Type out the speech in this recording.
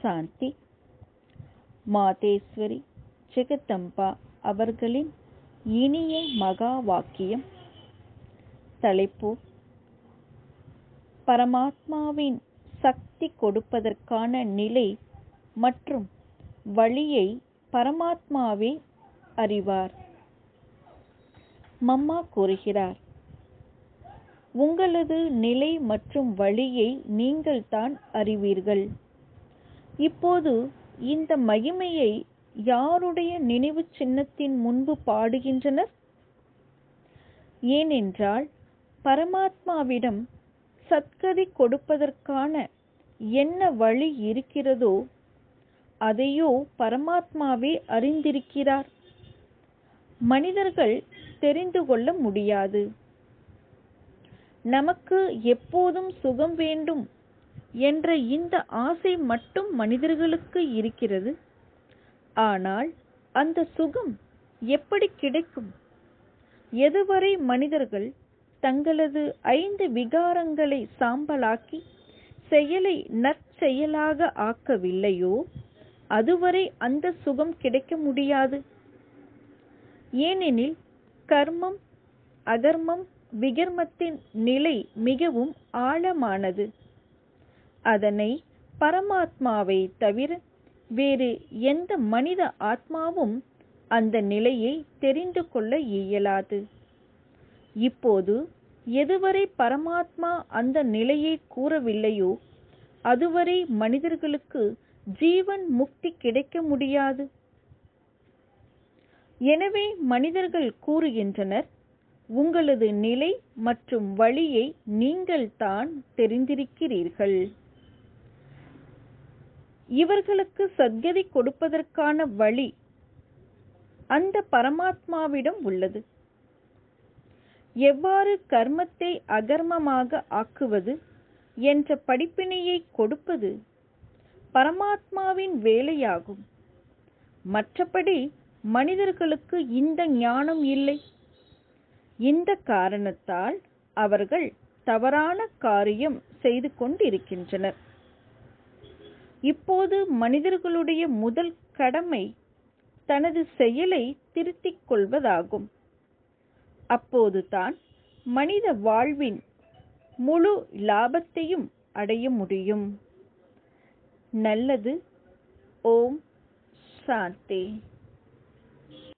சாந்தி. மாதேஸ்வரி ஜெகதம்பா அவர்களின் இனிய மகா வாக்கியம். தலைப்பு பரமாத்மாவின் சக்தி கொடுப்பதற்கான நிலை மற்றும் வழியை பரமாத்மாவே அறிவார். மம்மா கூறுகிறார் உங்களது நிலை மற்றும் வழியை நீங்கள்தான் அறிவீர்கள். இப்போது இந்த மகிமையை யாருடைய நினைவு சின்னத்தின் முன்பு பாடுகின்றனர்? ஏனென்றால் பரமாத்மாவிடம் சத்கதி கொடுப்பதற்கான என்ன வழி இருக்கிறதோ அதையோ பரமாத்மாவே அறிந்திருக்கிறார். மனிதர்கள் தெரிந்து கொள்ள முடியாது. நமக்கு எப்போதும் சுகம் வேண்டும் என்ற இந்த ஆசை மட்டும் மனிதர்களுக்கு இருக்கிறது. ஆனால் அந்த சுகம் எப்படி கிடைக்கும்? எதுவரை மனிதர்கள் தங்களது ஐந்து விகாரங்களை சாம்பலாக்கி செயலை நற்செயலாக ஆக்கவில்லையோ அதுவரை அந்த சுகம் கிடைக்க முடியாது. ஏனெனில் கர்மம் அகர்மம் விகர்மத்தின் நிலை மிகவும் ஆழமானது. அதனை பரமாத்மாவை தவிர வேறு எந்த மனித ஆத்மாவும் அந்த நிலையை தெரிந்து கொள்ள இயலாது. இப்போது எதுவரை பரமாத்மா அந்த நிலையை கூறவில்லையோ அதுவரை மனிதர்களுக்கு ஜீவன் முக்தி கிடைக்க முடியாது. எனவே மனிதர்கள் கூறுகின்றனர் உங்களது நிலை மற்றும் வழியை நீங்கள் தான் தெரிந்திருக்கிறீர்கள். இவர்களுக்கு சத்கதி கொடுப்பதற்கான வழி அந்த பரமாத்மாவிடம் உள்ளது. எவ்வாறு கர்மத்தை அகர்மமாக ஆக்குவது என்ற படிப்பினையை கொடுப்பது பரமாத்மாவின் வேலையாகும். மற்றபடி மனிதர்களுக்கு இந்த ஞானம் இல்லை. இந்த காரணத்தால் அவர்கள் தவறான காரியம் செய்து கொண்டிருக்கின்றனர். இப்போது மனிதர்களுடைய முதல் கடமை தனது செயலை திருத்திக் கொள்வதாகும். அப்போதுதான் மனித வாழ்வின் முழு லாபத்தையும் அடைய முடியும். நல்லது. ஓம் சாந்தே.